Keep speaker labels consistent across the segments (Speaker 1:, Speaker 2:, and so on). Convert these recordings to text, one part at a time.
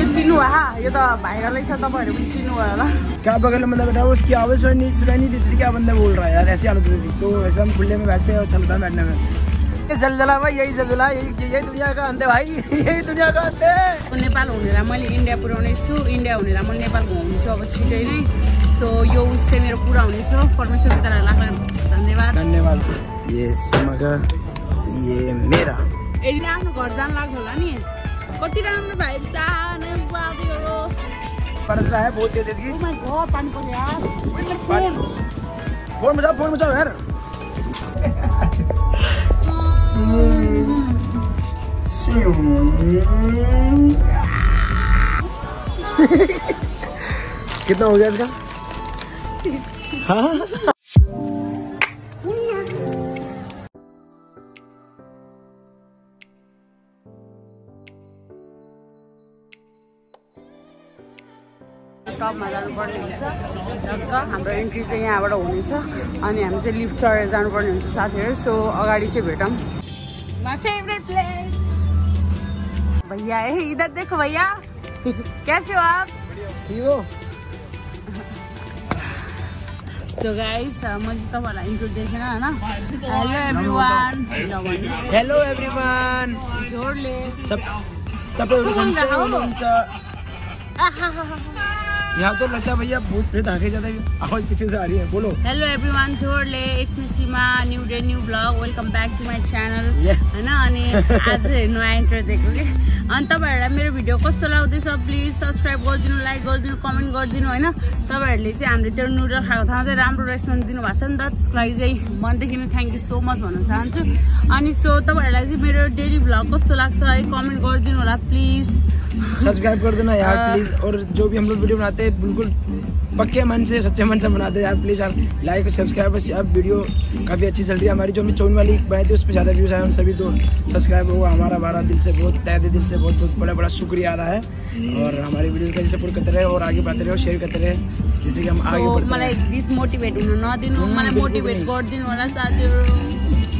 Speaker 1: यो चिन्नु भयो यो त भाइरलै छ तपाईँहरू पनि चिन्नु भयो होला।
Speaker 2: क्या बगल में बैठा हुआ, उसकी आवाज नहीं सुनाई नहीं देती क्या बंदा बोल रहा है यार ऐसी हालत होती थी तो ऐसे हम खुले में बैठते हैं और चलता है बैठने में ये जलजला भाई यही जलजला यही यही दुनिया का अंत है भाई यही दुनिया का अंत है
Speaker 1: नेपाल हुनेलाई मैले इन्डिया पुऱ्याउने छु इन्डिया हुनेलाई म नेपाल घुमाउनेछु अब छिटै नै। सो यो उस चाहिँ मेरो पुरा हुनेछ। परमेश्वर पितालाई लाग्न धन्यवाद।
Speaker 2: धन्यवाद। ये सिमा का ये मेरा।
Speaker 1: यदि आफ्नो घर जान लाग्नु होला नि
Speaker 2: बरस रहा है बहुत तेज
Speaker 1: ओ
Speaker 2: इसकी
Speaker 1: माय गॉड पानी पर्यो यार phone?
Speaker 2: फ़ोन बजाओ फ़ोन बजाओ यार कितना हो गया इसका हाँ
Speaker 1: टपमा जानुपर्ने हुन्छ जग्गा हाम्रो एन्ट्री चाहिँ यहाँबाट हुनेछ। अनि हामी चाहिँ लिफ्ट चढेर जानुपर्ने हुन्छ साथीहरू। सो अगाडि चाहिँ भेटौँ। माई फेभरेट प्लेस भैया है इधर देखो भैया। कैसे हो आप?
Speaker 2: ठीक हो।
Speaker 1: सो गाइस मैले तपाईँहरूलाई इन्ट्रो दिएको छैन होइन hello every one
Speaker 2: hello everyone
Speaker 1: जोडले।
Speaker 2: सब तपाईँहरू सन्चै हुनुहुन्छ। यहाँ तो लगता है भैया भूत प्रेत आगे ज्यादा आवाज पीछे से आ रही है बोलो।
Speaker 1: हेलो एभ्री वान जोडले it's me Seema new day new blog welcome back to my channel. होइन अनि आज नयाँ इन्ट्रो दिएको कि अनि तपाईँहरूलाई मेरो भिडियो कस्तो लाग्दैछ प्लिज सब्सक्राइब गरिदिनु लाइक गरिदिनु कमेन्ट गरिदिनु होइन? तपाईँहरूले चाहिँ हामीले त्यो नुडल खाएको ठाउँमा चाहिँ राम्रो रेस्पोन्स दिनुभएको छ नि त। त्यसको लागि चाहिँ मनदेखि नै थ्याङ्क यू सो मच भन्न चाहन्छु। अनि सो तपाईँहरूलाई चाहिँ मेरो डेली भ्लग कस्तो लाग्छ है कमेन्ट गरिदिनु होला प्लिज
Speaker 2: सब्सक्राइब कर देना यार
Speaker 1: हाँ।
Speaker 2: प्लीज़ और जो भी हम लोग वीडियो बनाते हैं बिल्कुल पक्के मन से सच्चे मन से बनाते हैं यार प्लीज़ आप लाइक और सब्सक्राइब अब वीडियो काफ़ी अच्छी चल रही है हमारी। जो हमने चौन वाली बनाई थी उस पर ज़्यादा व्यूज़ आए उन सभी तो सब्सक्राइब हुआ हमारा हमारा दिल से बहुत तय दिल से बहुत बहुत बड़ा बड़ा शुक्रिया अदा है। और हमारी वीडियो का सपोर्ट करते रहे और आगे बढ़ते रहे और शेयर करते रहे जिससे कि हम आगे बढ़ते
Speaker 1: हुनु नदिनु
Speaker 2: हम्म,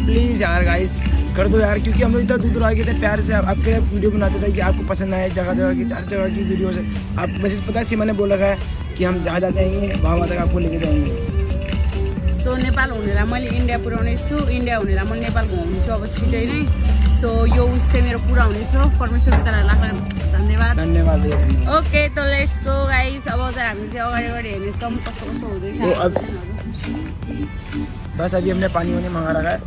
Speaker 2: प्लीज़ यार गाइस कर दो यार, क्योंकि हम लोग इतना दूर दूर गए थे, प्यार से आप- आपके वीडियो बनाते थे कि आपको पसंद आए जगह जगह की, हर जगह की वीडियो से आप मैसेज पता है, सीमा ने बोला है कि हम जहाँ जहाँ जाएँगे वहाँ वहाँ तक आपको लेके जाएँगे।
Speaker 1: सो नेपाल होने मैले इन्डिया इंडिया होने हुनेलाई म नेपाल घुमाउने छु, अब छिटै नै। सो यो उस चाहिँ मेरो पुरा हुनेछ परमेश्वर पितालाई लाग्न धन्यवाद।
Speaker 2: धन्यवाद।
Speaker 1: ओके त लेट्स गो गाइस अब चाहिँ हामी चाहिँ अगाडि अगाडि हेर्नेछौँ कस्तो कस्तो हुँदैछ।
Speaker 2: बस अभी हमने पानी वानी मंगा रखा। है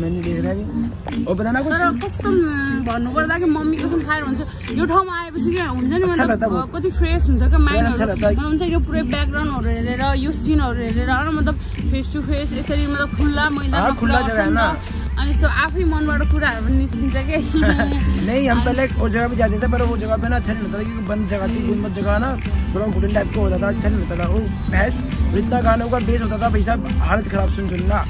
Speaker 2: मैंने देख रहा है और बताना कुछ?
Speaker 1: तर कस्तो म, भन्नुपर्दा कि मम्मी कसम खाएर हुन्छ। यो ठाउँमा आएपछि के हुन्छ नि मतलब। कति फ्रेस हुन्छ क्या
Speaker 2: अच्छा रहता है।
Speaker 1: माइन्डहरू हुन्छ यो पुरै ब्याकग्राउन्डहरू हेरेर यो सिनहरू हेरेर मतलब फेस टु फेस यसरी मतलब खुल्ला मैदानमा
Speaker 2: खुल्ला
Speaker 1: कुरा
Speaker 2: है
Speaker 1: नि
Speaker 2: ना।
Speaker 1: त। अनि सो आफै मनबाट कुराहरू पनि निस्किन्छ कि
Speaker 2: नहीं हम पहले और जगह पे जाते थे पर वो जगह पे ना अच्छा नहीं लगता था क्योंकि बंद जगह थी गुंबद जगह ना थोड़ा घुटन टाइप का होता था अच्छा नहीं लगता था वो भैंस इतना गानों का बेस होता था भाई साहब हालत खराब सुन सुन ना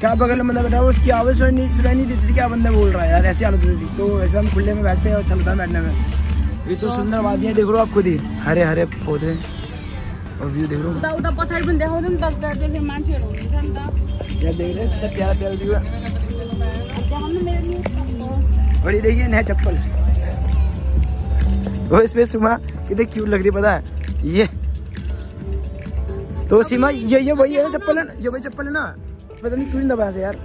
Speaker 2: क्या बगल में बंदा बैठा हुआ, उसकी आवाज़ सुनाई नहीं सुनाई नहीं देती थी क्या बंदा बोल रहा है यार ऐसी हालत होती थी तो ऐसे हम खुले में बैठते हैं और चलता है बैठने में ये तो सुंदर वादियाँ देख लो आप खुद ही हरे हरे पौधे और व्यू देख लो
Speaker 1: उता उता पछाडि पनि देखाउँदै त त्यहाँ मान्छेहरू हुन्छ नि त
Speaker 2: क्या देख रहे प्यारा प्यारा व्यू और ये देखिए नया चप्पल। वो इसमें सुमा कितनी क्यूट लग रही पता है? ये। तो सीमा ये ये वही है चप्पल है ना? ये वही चप्पल है ना? पता नहीं क्यों दबाया से यार।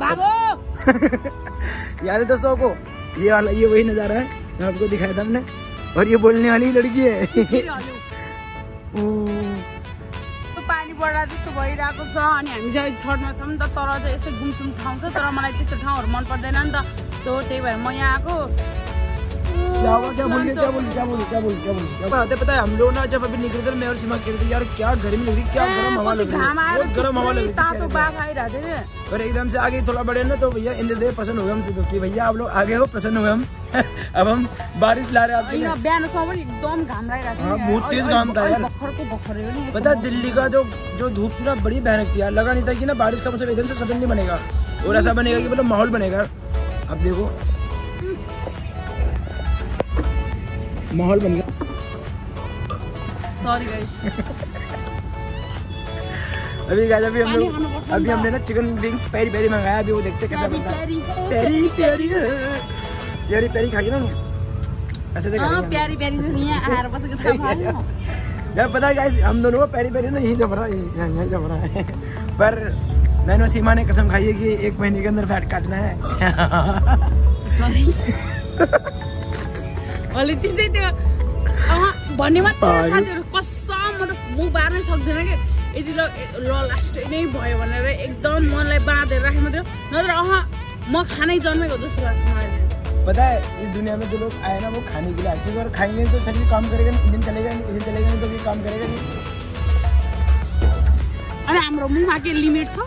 Speaker 1: बाबु!
Speaker 2: याद है दोस्तों को ये वाला ये वही नज़ारा है जो आपको दिखाया था हमने। और ये बोलने वाली लड़की है।
Speaker 1: पर्दा जस्तो भइरहेको छ अनि हामी चाहिँ छठमा छौँ नि त तर चाहिँ यस्तै गुमसुम ठाउँ छ तर मलाई त्यस्तो ठाउँहरू मन पर्दैन नि त। सो त्यही भएर म यहाँ आएको।
Speaker 2: क्या हुआ? क्या बोलिए क्या बोलिए क्या बोलिए क्या बोलिए क्या बोलिए क्या बात है? पता है हम लोग ना जब अभी निकले मैं और सीमा खेल रहे यार क्या गर्मी लग रही क्या गर्म हवा लग रही है बहुत गर्म हवा लग रही और एकदम से आगे थोड़ा बढ़े ना तो भैया इंद्रदेव प्रसन्न हो गए हमसे तो कि भैया आप लोग आगे हो प्रसन्न हो हम। अब हम बारिश ला रहे हैं
Speaker 1: पनि एकदम घाम
Speaker 2: हाँ, बहुत तेज घाम था यार।
Speaker 1: हो
Speaker 2: पता है दिल्ली का जो जो धूप थी ना बड़ी भयानक थी यार। लगा नहीं था कि ना बारिश का मतलब एकदम से सडनली बनेगा। और ऐसा बनेगा कि मतलब माहौल बनेगा। अब देखो माहौल बन गया।
Speaker 1: सरी
Speaker 2: अभी गाइस अभी हम लोग अभी हमने ना चिकन विंग्स पेरी पेरी मंगाया अभी वो देखते कैसा बनता है।
Speaker 1: प्यारी
Speaker 2: पेरी पेरी पेरी पेरी खा के ना ऐसे ऐसे
Speaker 1: हाँ, प्यारी प्यारी दुनिया आएर बसेको छ भाइ।
Speaker 2: जब पता है guys, हम दोनों को पेरी पेरी ना यही जम रहा है यहाँ यहाँ जम रहा है। पर मैंने सीमा ने कसम खाई है कि एक महीने के अंदर फैट काटना है।
Speaker 1: अहिले त्यसै त्यो अहँ, भन्ने मात्र। साथीहरू कसम म त मुख बार्नै सक्दिनँ कि यति ल ल लास्टै नै भयो भनेर एकदम मनलाई बाँधेर राखेको मात्रै। नत्र अह म खानै जन्मेको जस्तो लाग्छ मलाई।
Speaker 2: पता है इस दुनिया में जो लोग आए ना वो खाने के लिए क्योंकि अगर खाएंगे तो शरीर काम करेगा नहीं इंजन चलेगा नहीं इंजन चलेगा नहीं तो भी काम करेगा नहीं
Speaker 1: अनि हाम्रो मुखमा के लिमिट छ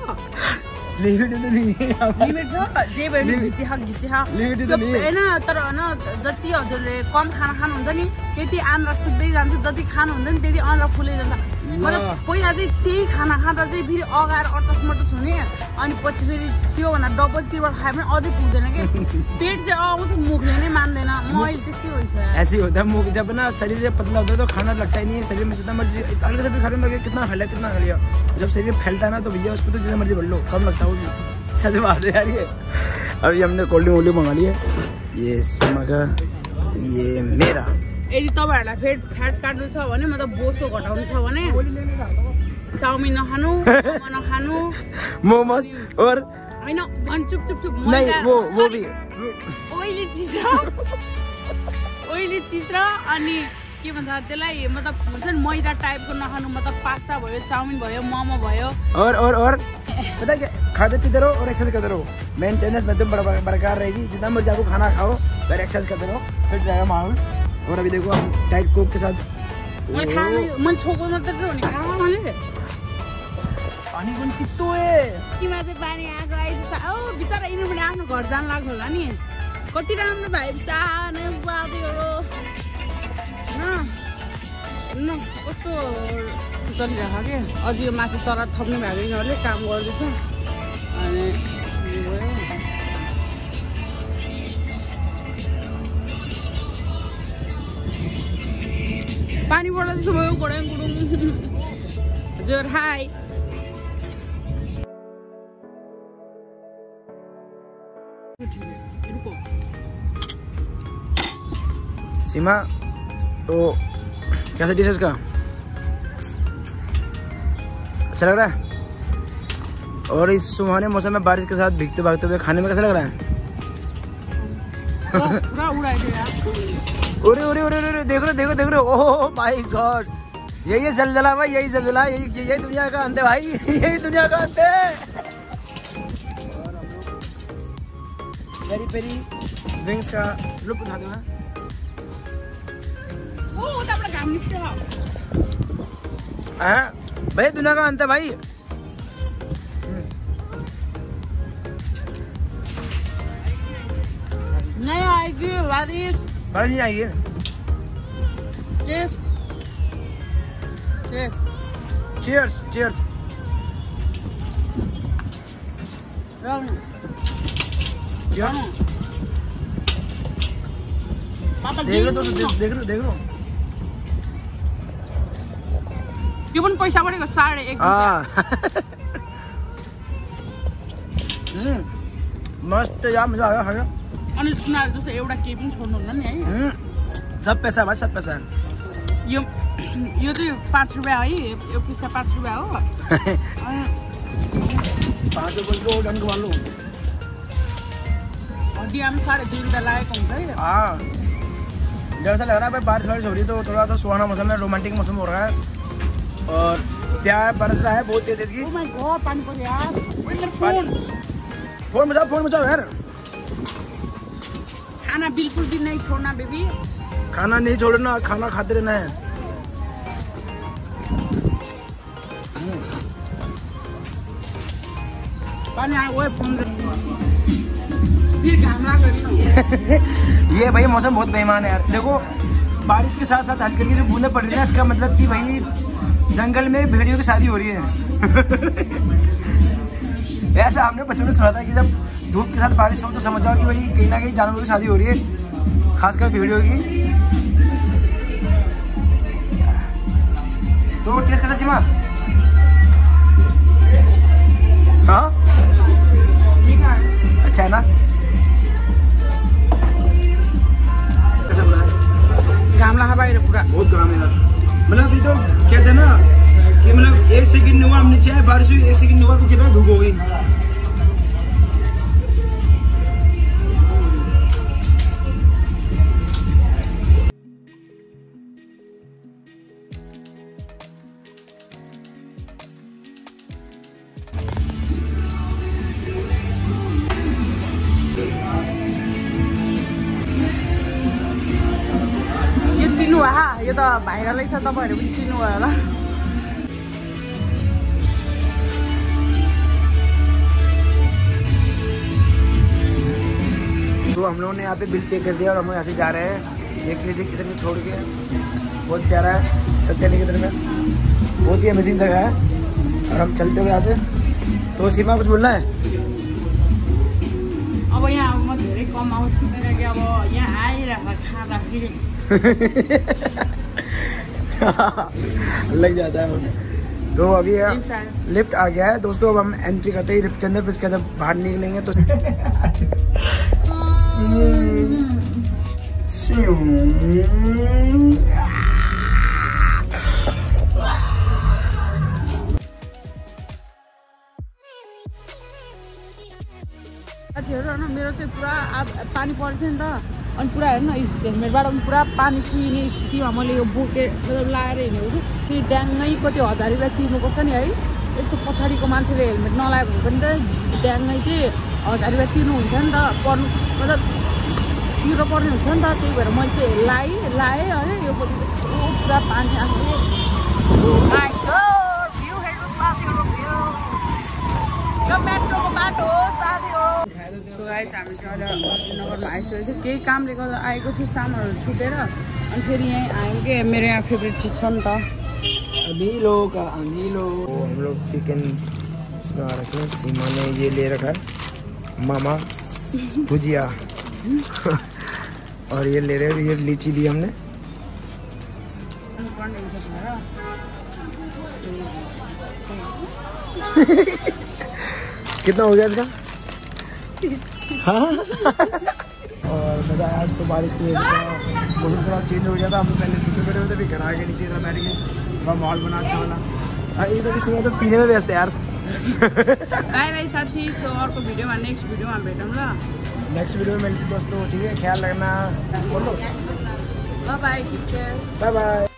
Speaker 2: लिमिट तो अब।
Speaker 1: लिमिट छ जे भयो भने
Speaker 2: Limit-
Speaker 1: घिची खा घिची खा
Speaker 2: Limit त नि।
Speaker 1: होइन तर होइन जति हजुरले कम खाना खानुहुन्छ नि त्यति आन्द्रा सुक्दै जान्छ जति खानुहुन्छ नि त्यति आन्द्रा फुल्दै जान्छ मतलब। पहिला चाहिँ त्यही खाना खाँदा चाहिँ फेरि अगाएर अटस मटस हुने। अनि पछि फेरि त्योभन्दा डबल त्योबाट खायो भने अझै पुग्दैन कि? पेट चाहिँ आउँछ मुखले नै मान्दैन। म अहिले त्यस्तै यार।
Speaker 2: ऐसे ही होता है मुंह जब ना शरीर पतला होता है तो खाना लगता ही नहीं है। शरीर में जितना मर्जी हल्का सा भी खाने लगे कितना लिया कितना खा लिया जब शरीर फैलता है ना तो भैया उसको तो जितना मर्जी भर लो। कम लगता है सच बात है यार ये। अभी हमने कोल्ड ड्रिंक वोल्ड मंगा ली है। ये सीमा का ये मेरा।
Speaker 1: यदि तपाईँहरूलाई फेट फ्याट काट्नु छ भने मतलब बोसो घटाउनु छ भने चाउमिन नखानु मोमो नखानु।
Speaker 2: मोमोज और
Speaker 1: होइन भन् चुप चुप चुप
Speaker 2: नहीं
Speaker 1: मैदा-
Speaker 2: वो वो
Speaker 1: sorry,
Speaker 2: भी।
Speaker 1: ओइली चिज र ओइली चिज र अनि के भन्छ त्यसलाई मतलब हुन्छ नि मैदा टाइपको नखानु मतलब पास्ता भयो चाउमिन भयो मोमो भयो।
Speaker 2: और और और पता क्या खाते पीते रहो और एक्सरसाइज करते रहो। मेंटेनेंस में तुम बर- बरकरार रहेगी। जितना मर्जी आपको खाना खाओ फिर एक्सरसाइज करते रहो। फिर जाएगा माहौल। और अभी देखो आप टाइट कोक के साथ। पानी
Speaker 1: पनि कित्तो पानी आएको ओ बिचरा भने आफ्नो घर जान लाग्नु होला नि कति राम्रो भाइ बिचार न कस्तो चलिरहेको क्या अझ यो माथि तरा थप्नु भएको यिनीहरूले काम गर्दैछ अनि भयो गुडुङ गुडुङ हजुर हाई
Speaker 2: सीमा तो कैसा डिश है इसका अच्छा लग रहा है? और इस सुहाने मौसम में बारिश के साथ भीगते भागते हुए खाने में कैसा लग रहा है? अरे अरे अरे अरे देख रहे देखो देख रहे ओह माय गॉड यही है जलजला भाई यही जलजला यही यही दुनिया का अंत है भाई यही दुनिया का अंत है। पेरी पेरी विंग्स का लुप्त उठाते हैं?
Speaker 1: ओ उताबाट घाम निस्क्यो
Speaker 2: हाँ भाई दुनिया का अंत है भाई।
Speaker 1: नयाँ आइदियो बारिस
Speaker 2: बारिश। नहीं आएगी
Speaker 1: चेस चेस
Speaker 2: चीयर्स चीयर्स
Speaker 1: पापा
Speaker 2: देख लो तो देख। देख लो देख लो
Speaker 1: यो पनि पैसा परेको साढे एक।
Speaker 2: हाँ मस्त यार मज़ा आया खाया
Speaker 1: अनि सुनाएर जस्तो एउटा केही पनि छोड्नुहुन्न नि है।
Speaker 2: हम्म, सब पैसा भाई सब पैसा।
Speaker 1: यो यो चाहिँ पाँच रुपियाँ है यो पिस्ता पाँच रुपियाँ हो।
Speaker 2: पाँच रुपये को डन करवा
Speaker 1: साढे दुई रुपियाँ लागेको हुन्छ है।
Speaker 2: हाँ जैसा लग रहा है भाई बारिश वारिश हो रही तो थोड़ा सा सुहाना मौसम है रोमांटिक मौसम हो रहा। है और प्यार बरस रहा है बहुत तेज तेज की।
Speaker 1: ओ माई गॉड पानी यार। फ़ोन
Speaker 2: फ़ोन बचाओ फ़ोन बचाओ यार
Speaker 1: खाना बिल्कुल भी नहीं छोड़ना बेबी।
Speaker 2: खाना नहीं छोड़ना खाना खाते रहना है। ये भाई मौसम बहुत बेईमान है यार। देखो बारिश के साथ साथ हल्की हल्की जो बूंदें पड़ रही है इसका मतलब कि भाई जंगल में भेड़ियों की शादी हो रही है। वैसे आपने बच्चों ने सुना था कि जब धूप के साथ बारिश हो तो समझ जाओ कि भाई कहीं ना कहीं जानवरों की शादी हो रही है खासकर भीड़ियों की। तो टेस्ट कैसा सीमा? हाँ?
Speaker 1: अच्छा है
Speaker 2: ना? गामला हवाई पूरा। बहुत गाम है मतलब अभी तो कहते हैं ना कैसा बना है? सेकंड हुआ हम नीचे आए बारिश हुई एक सेकंड हुआ पीछे धूप हो गई
Speaker 1: यो चिन्नु हा यो त भाइरलै छ तपाईँहरू पनि चिन्नुभयो होला
Speaker 2: तो हम लोगों ने यहाँ पे बिल पे कर दिया और हम लोग यहाँ से जा रहे हैं। देख लीजिए किचन में छोड़ के। बहुत प्यारा है सत्य निकेतन में। बहुत ही अमेजिंग जगह है। और हम चलते हुए यहाँ से। तो सीमा कुछ बोलना है?
Speaker 1: अब यहाँ म धेरै कमाउँछु किनकि अब यहाँ आइरहेको खाँदाखेरि
Speaker 2: लग जाता है तो अभी लिफ्ट आ गया है। दोस्तों अब हम एंट्री करते ही। लिफ्ट के अंदर फिर उसके अंदर बाहर निकलेंगे तो
Speaker 1: साथीहरू मेरो चाहिँ पुरा अब पानी पर्थ्यो नि त। अनि पुरा हेर्नु हेलमेटबाट पुरा पानी चुहिने स्थितिमा मैले यो बोके लाएर हिँडेको छु। फेरि ड्याङ्गै कति हजार रुपियाँ तिर्नुपर्छ नि है। यस्तो पछाडिको मान्छेले हेलमेट नलायो भने पनि त। ड्याङ्गै चाहिँ हजार रुपियाँ तिर्नुहुन्छ नि त। पर्नु मतलब तिर्नु पर्ने हुन्छ नि त त्यही भएर मैले चाहिँ लाएँ लाएँ है यो कस्तो पुरा पानी मेट्रोको बाटो गाइस हामी चाहिँ आइसकेको केही कामले गर्दा आएको थियो सामानहरू छुटेर। अनि फेरि यहीँ आयौँ कि मेरो यहाँ फेभरेट चिज छ नि त।
Speaker 2: हम लोग चिकन इसमें आ रखे हैं सीमा ने ये ले रखा है। मामा भुजिया। और ये ले रहे हैं, ये लीची दी हमने। कितना हो गया इसका? हाँ। और मज़ा आज तो बारिश की वजह से। मौसम थोड़ा चेंज हो गया था, हम पहले छुट्टी करे हुए थे, फिर घर आके नीचे बैठ गए। थोड़ा माहौल बना अच्छा वाला। ये तो किसी तो पीने में व्यस्त है यार।
Speaker 1: बाई बाई साथी सो अर्को भिडियोमा नेक्स्ट भिडियोमा भेटौँ ल
Speaker 2: नेक्स्ट वीडियो में मिलती दोस्तों ठीक है? ख्याल रखना। बोलो। Bye bye